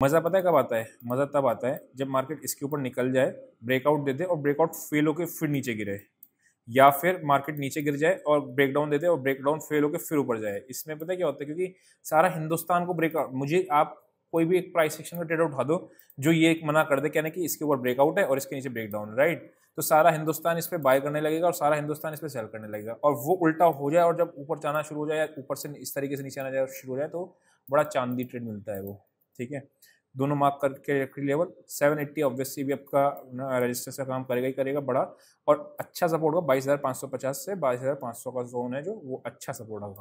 मज़ा पता है कब आता है? मज़ा तब आता है जब मार्केट इसके ऊपर निकल जाए ब्रेकआउट दे दे और ब्रेकआउट फेल होकर फिर नीचे गिरे। या फिर मार्केट नीचे गिर जाए और ब्रेकडाउन दे दे और ब्रेकडाउन फेल होकर फिर ऊपर जाए। इसमें पता है क्या होता है? क्योंकि सारा हिंदुस्तान को ब्रेकआउट मुझे आप कोई भी एक प्राइस सेक्शन का ट्रेड उठा दो, जो ये एक मना कर दे, कहने कि इसके ऊपर ब्रेकआउट है और इसके नीचे ब्रेकडाउन राइट तो सारा हिंदुस्तान इस पर बाय करने लगेगा और सारा हिंदुस्तान इस पर सेल करने लगेगा। और वो उल्टा हो जाए और जब ऊपर जाना शुरू हो जाए या ऊपर से इस तरीके से नीचे आना जाए शुरू हो जाए तो बड़ा चांदी ट्रेड मिलता है वो। ठीक है? दोनों मार्क करके रखी लेवल 780 ऑब्वियसली भी आपका रेजिस्टेंस का काम करेगा ही करेगा बड़ा। और अच्छा सपोर्ट होगा बाईस हज़ार पाँच सौ पचास से बाईस हज़ार पाँच सौ का जोन है जो, वो अच्छा सपोर्ट होगा।